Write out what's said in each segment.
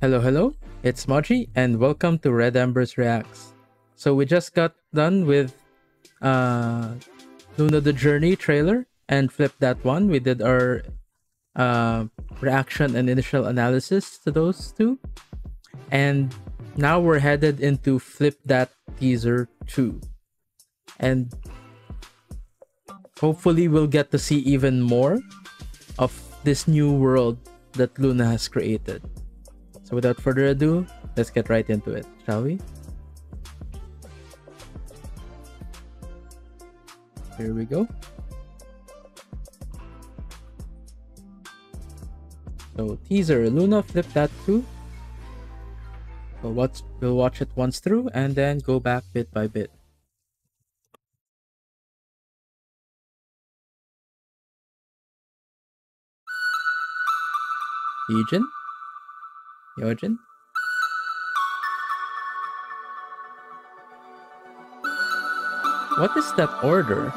Hello, hello, it's Moji, and welcome to RedMBers Reacts. So we just got done with uh, Loona the Journey trailer and Flip That One. We did our uh, reaction and initial analysis to those two. And now we're headed into Flip That Teaser 2. And hopefully we'll get to see even more of this new world that Loona has created. So without further ado, let's get right into it, shall we? Here we go. So teaser, Loona flip that too. So watch, we'll watch it once through and then go back bit by bit. Yeojin? Yeojin? What is that order?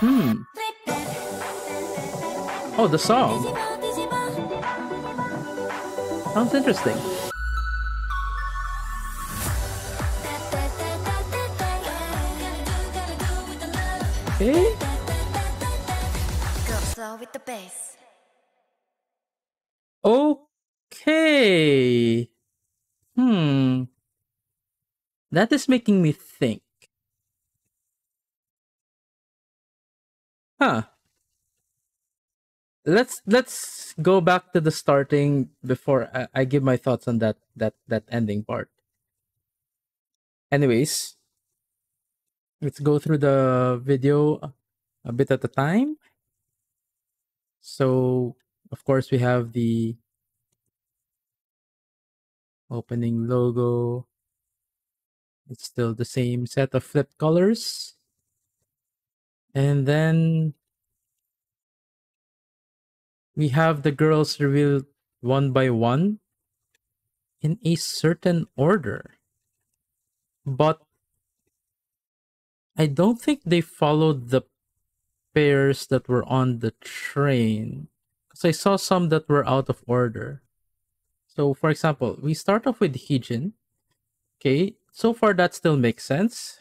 Hmm. Oh, the song. Sounds interesting. That is making me think. Huh. Let's let's go back to the starting before I, I give my thoughts on that that that ending part. Anyways, let's go through the video a bit at a time. So, of course, we have the opening logo. It's still the same set of flipped colors. And then we have the girls revealed one by one in a certain order. But I don't think they followed the pairs that were on the train. Because I saw some that were out of order. So, for example, we start off with Heejin. Okay, so far that still makes sense.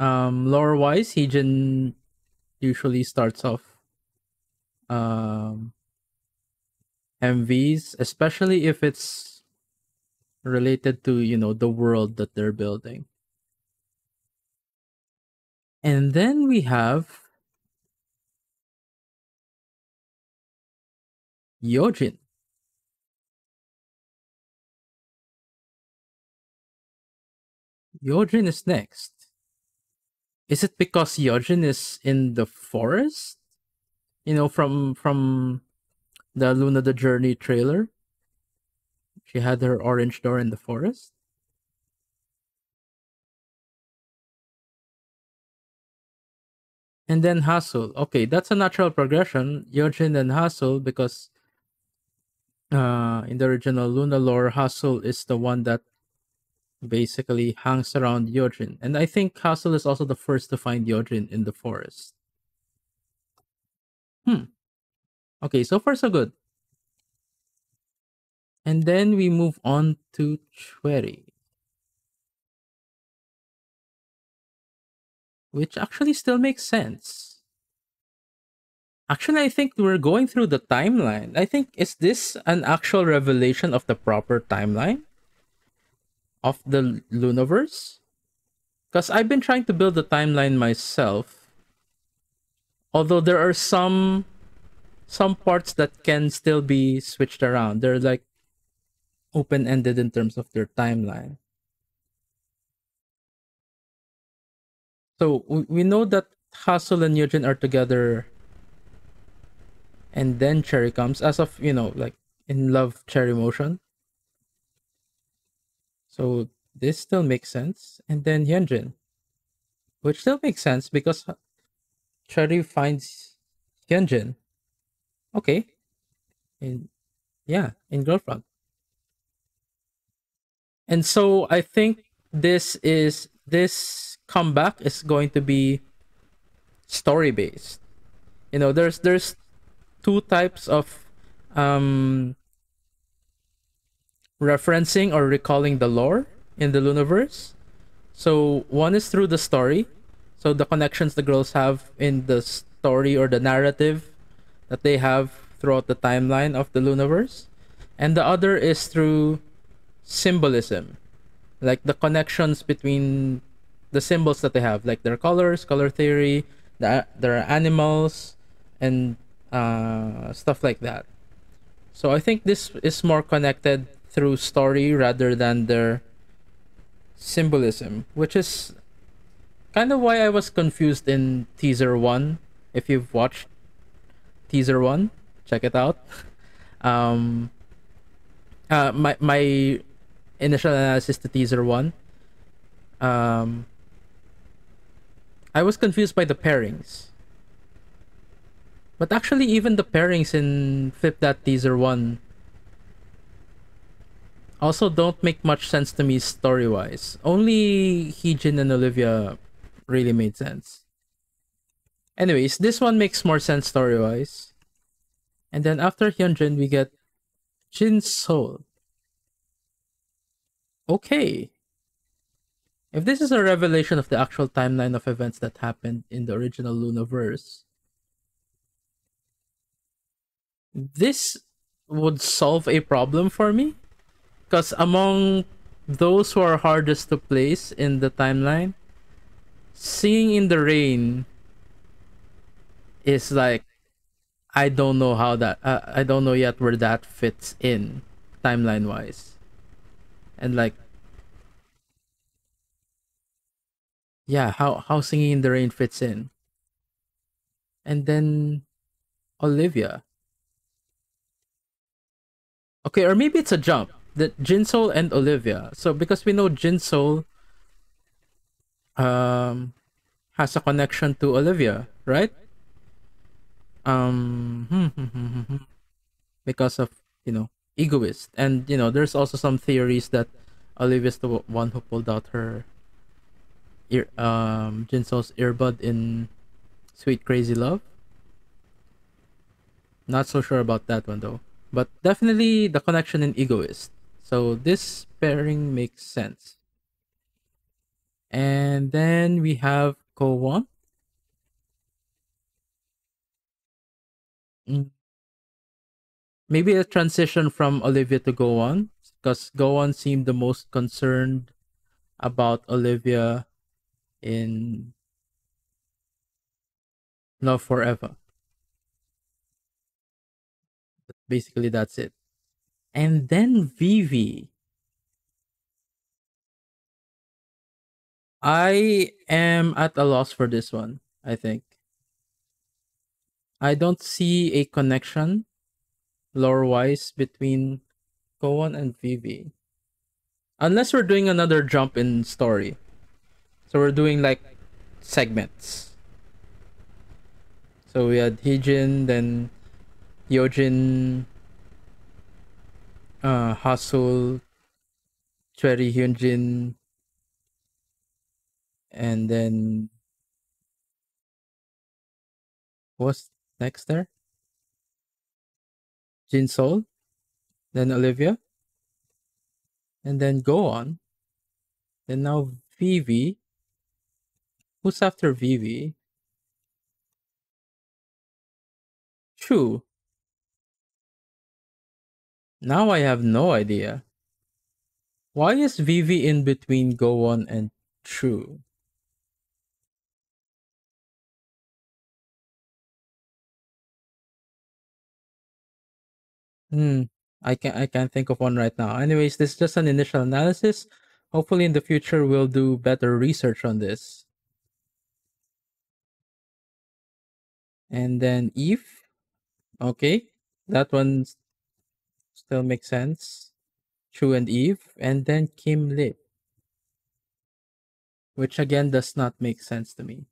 Um, lore wise, Heejin usually starts off um, MVs, especially if it's related to you know the world that they're building. And then we have Yeojin. Yeojin is next. Is it because Yeojin is in the forest? You know, from from the Loona the Journey trailer. She had her orange door in the forest. And then Haseul. Okay, that's a natural progression. Yeojin and Haseul because uh, in the original Loona lore, Haseul is the one that basically hangs around Yeojin. And I think Haseul is also the first to find Yeojin in the forest. Hmm. Okay, so far so good. And then we move on to Choerry. Which actually still makes sense. Actually, I think we're going through the timeline. I think, is this an actual revelation of the proper timeline? Of the Loonaverse? Because I've been trying to build the timeline myself. Although there are some some parts that can still be switched around. They're like open-ended in terms of their timeline. So we know that Haseul and Yeojin are together and then Choerry comes as of, you know, like in Love Cherry Motion. So this still makes sense. And then Hyunjin, which still makes sense because Choerry finds Hyunjin. Okay. In yeah, in Girlfriend. And so I think this is this comeback is going to be story based. You know, there's there's two types of um, referencing or recalling the lore in the Loonaverse. So one is through the story, so the connections the girls have in the story or the narrative that they have throughout the timeline of the Loonaverse, and the other is through symbolism, like the connections between the symbols that they have, like their colors, color theory, the, their animals, and uh, stuff like that. So I think this is more connected through story rather than their symbolism, which is kind of why I was confused in teaser one. If you've watched teaser one, check it out. Um, uh, my my initial analysis to teaser one. Um, I was confused by the pairings. But actually, even the pairings in Flip That Teaser 1 also don't make much sense to me story wise. Only Heejin and Olivia really made sense. Anyways, this one makes more sense story wise. And then after Hyunjin, we get JinSoul. Okay. If this is a revelation of the actual timeline of events that happened in the original Loonaverse, this would solve a problem for me because among those who are hardest to place in the timeline, Singing in the Rain is like I don't know how that uh, I don't know yet where that fits in timeline wise. And like yeah, how how Singing in the Rain fits in. And then Olivia. Okay, or maybe it's a jump the JinSoul and Olivia. So because we know JinSoul um has a connection to Olivia, right? Um hmm, hmm, hmm, because of, you know, egoist. And you know, there's also some theories that Olivia's the one who pulled out her ear um JinSoul's earbud in Sweet Crazy Love. Not so sure about that one though. But definitely the connection in egoist. So this pairing makes sense. And then we have Go Mm. Maybe a transition from Olivia to Go because Go seemed the most concerned about Olivia in Love Forever. Basically, that's it and then Vivi. I am at a loss for this one, I think. I don't see a connection lore wise between Gowon and Vivi. Unless we're doing another jump in story. So we're doing like segments. So we had Heejin, then Yeojin, uh, Haseul, Choerry Hyunjin, and then what's next there? JinSoul, then Olivia, and then Gowon. Then now Vivi. Who's after Vivi? Chuu. Now I have no idea. Why is Vivi in between Gowon and Chuu? Hmm. I can I can't think of one right now. Anyways, this is just an initial analysis. Hopefully in the future we'll do better research on this. And then Yves. Okay. That one's Still makes sense. Chuu and Yves, and then Kim Lip. Which again does not make sense to me.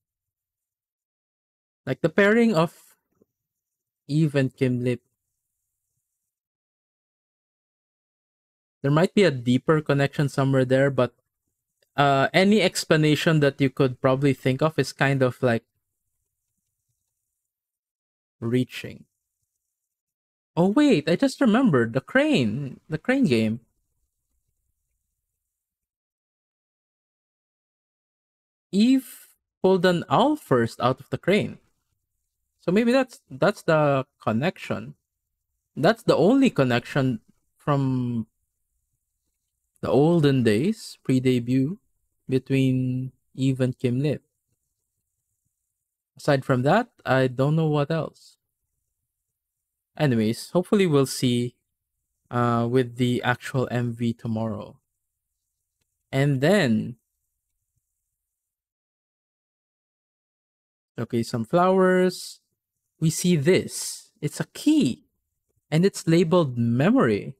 Like the pairing of Yves and Kim Lip. There might be a deeper connection somewhere there, but uh, any explanation that you could probably think of is kind of like reaching. Oh wait, I just remembered the crane, the crane game. Yves pulled an owl first out of the crane. So maybe that's that's the connection. That's the only connection from the olden days, pre-debut, between Yves and Kim Lip. Aside from that, I don't know what else. Anyways, hopefully we'll see uh, with the actual MV tomorrow. And then Okay, some flowers. We see this. It's a key. And it's labeled memory.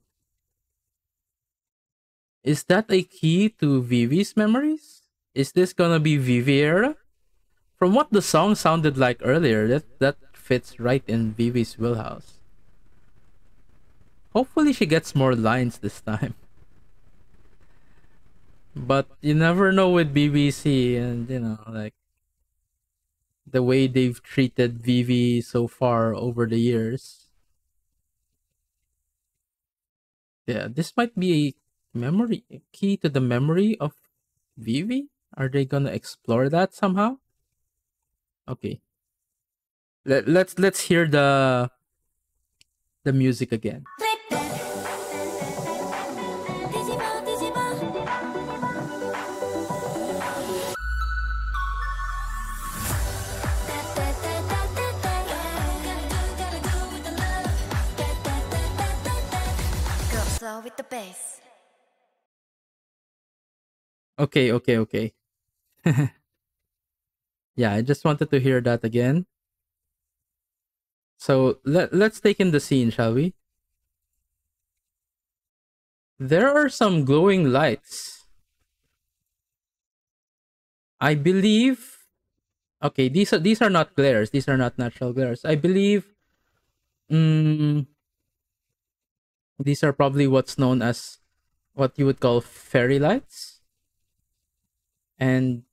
Is that a key to Vivi's memories? Is this gonna be Vivi era? From what the song sounded like earlier, that, that fits right in Vivi's wheelhouse. Hopefully she gets more lines this time. But you never know with BBC and you know, like the way they've treated Vivi so far over the years. Yeah, this might be a memory key to the memory of Vivi. Are they gonna explore that somehow? Okay. Let, let's let's hear the the music again. Bass. Okay, okay, okay. yeah, I just wanted to hear that again. So let, let's take in the scene, shall we? There are some glowing lights. I believe okay, these are these are not glares. These are not natural glares. I believe mm, these are probably what's known as what you would call fairy lights. And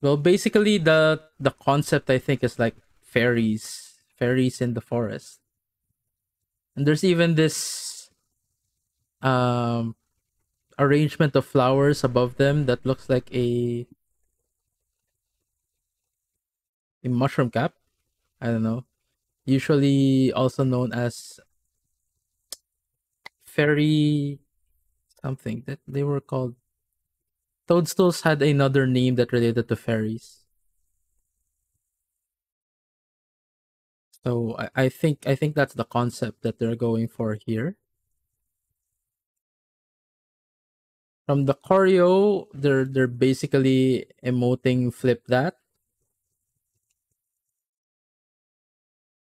well, basically the the concept I think is like fairies, fairies in the forest. And there's even this um arrangement of flowers above them that looks like a a mushroom cap. I don't know. Usually also known as fairy something that they were called. Toadstools had another name that related to fairies. So I, I think i think that's the concept that they're going for here. From the choreo they're they're basically emoting flip that.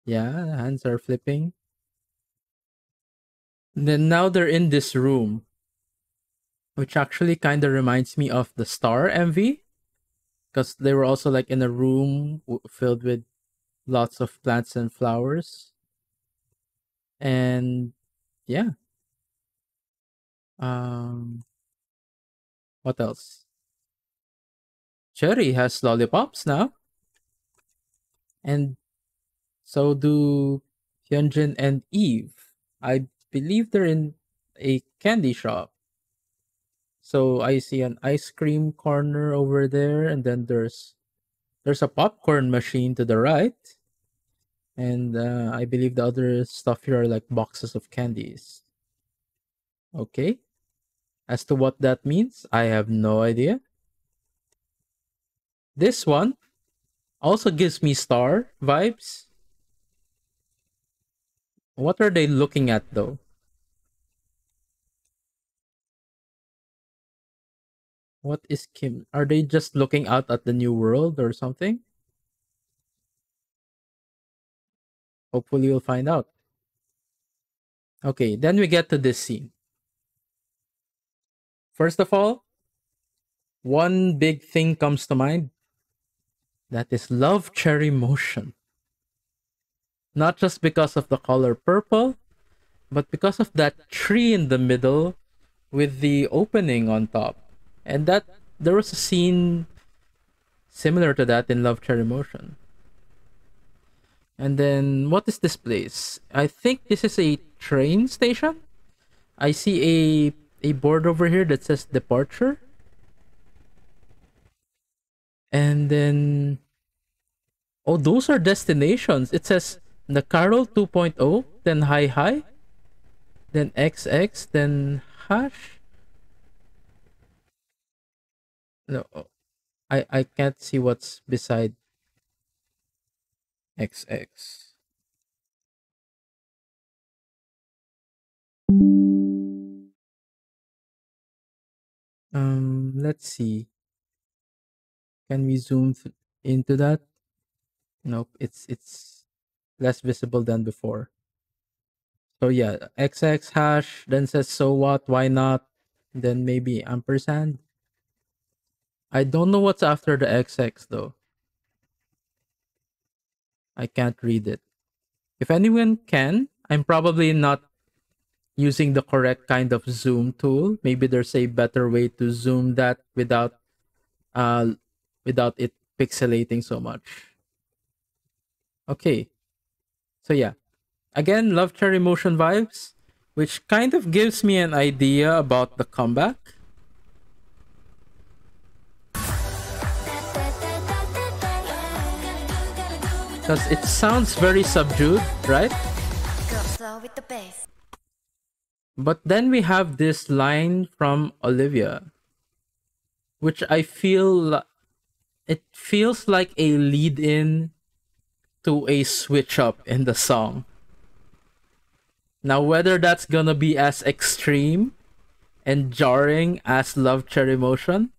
Yeah hands are flipping then now they're in this room, which actually kind of reminds me of the Star MV, because they were also like in a room filled with lots of plants and flowers. And yeah. Um, what else? Choerry has lollipops now. And so do Hyunjin and Yves. I believe they're in a candy shop. So I see an ice cream corner over there, and then there's there's a popcorn machine to the right, and uh, I believe the other stuff here are like boxes of candies. Okay, as to what that means, I have no idea. This one also gives me star vibes. What are they looking at though? What is Kim? Are they just looking out at the new world or something? Hopefully you'll find out. Okay, then we get to this scene. First of all, one big thing comes to mind. That is love cherry motion. Not just because of the color purple, but because of that tree in the middle with the opening on top. And that there was a scene similar to that in Love Cherry Motion. And then what is this place? I think this is a train station. I see a a board over here that says departure. And then oh those are destinations. It says the Carol 2.0, then Hi Hi, then XX, then Hash. No, I I can't see what's beside XX. Um, let's see. Can we zoom into that? Nope, it's it's less visible than before. So yeah, XX hash then says so what, why not? Then maybe ampersand. I don't know what's after the XX though. I can't read it. If anyone can, I'm probably not using the correct kind of zoom tool. Maybe there's a better way to zoom that without uh without it pixelating so much. Okay. So yeah. Again, love cherry motion vibes, which kind of gives me an idea about the comeback. Because it sounds very subdued, right? But then we have this line from Olivia, which I feel like it feels like a lead in to a switch up in the song. Now, whether that's gonna be as extreme and jarring as Love Cherry Motion,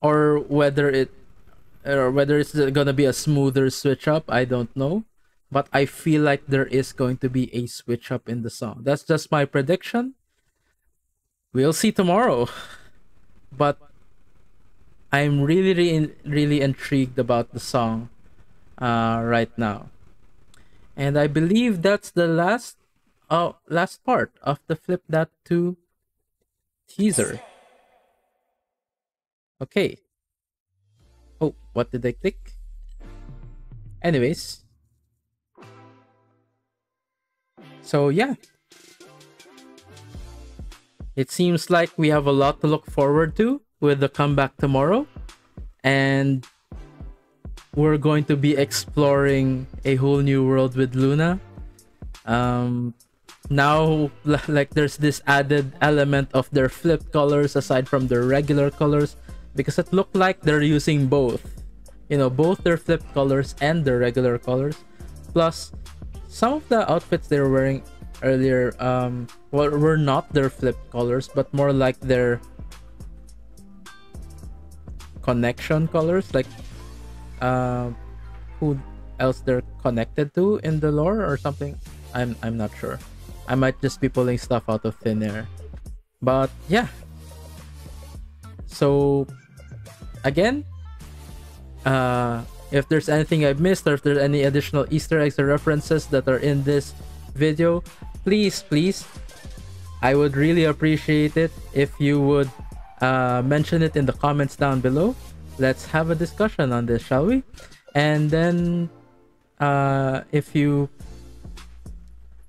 or whether it or whether it's gonna be a smoother switch up, I don't know. But I feel like there is going to be a switch up in the song. That's just my prediction. We'll see tomorrow. But I'm really, really, really intrigued about the song uh, right now. And I believe that's the last uh, last part of the Flip That 2 teaser. Okay. Oh, what did I click? Anyways. So yeah. It seems like we have a lot to look forward to with the comeback tomorrow. And we're going to be exploring a whole new world with Loona. Um, now, like, there's this added element of their flipped colors aside from their regular colors because it looked like they're using both. You know, both their flip colors and their regular colors. Plus, some of the outfits they were wearing earlier um, were, were not their flip colors, but more like their connection colors. Like, uh, who else they're connected to in the lore or something. I'm I'm not sure. I might just be pulling stuff out of thin air. But yeah. So again, uh, if there's anything I've missed or if there's any additional Easter eggs or references that are in this video, please, please, I would really appreciate it if you would uh, mention it in the comments down below. Let's have a discussion on this, shall we? And then, uh, if you,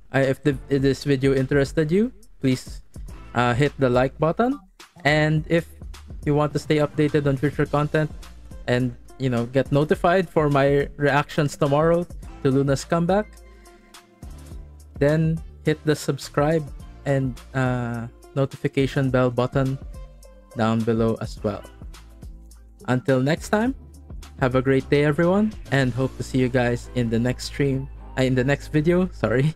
uh, if, the, if this video interested you, please uh, hit the like button. And if you want to stay updated on future content and you know get notified for my reactions tomorrow to Loona's comeback, then hit the subscribe and uh, notification bell button down below as well. Until next time, have a great day everyone and hope to see you guys in the next stream, uh, in the next video, sorry.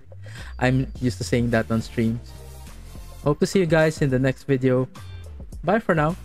I'm used to saying that on streams. Hope to see you guys in the next video. Bye for now.